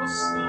was